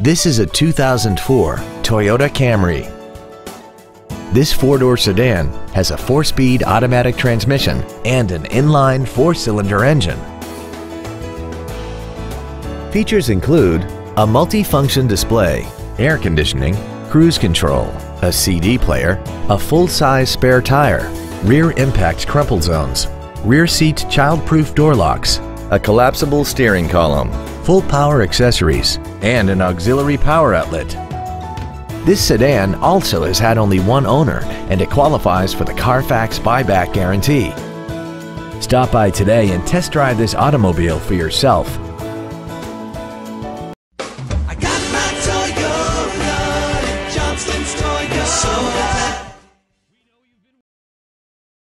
This is a 2004 Toyota Camry. This four-door sedan has a four-speed automatic transmission and an inline four-cylinder engine. Features include a multi-function display, air conditioning, cruise control, a CD player, a full-size spare tire, rear impact crumple zones, rear seat child-proof door locks, a collapsible steering column, full power accessories, and an auxiliary power outlet. This sedan also has had only one owner and it qualifies for the Carfax buyback guarantee. Stop by today and test drive this automobile for yourself.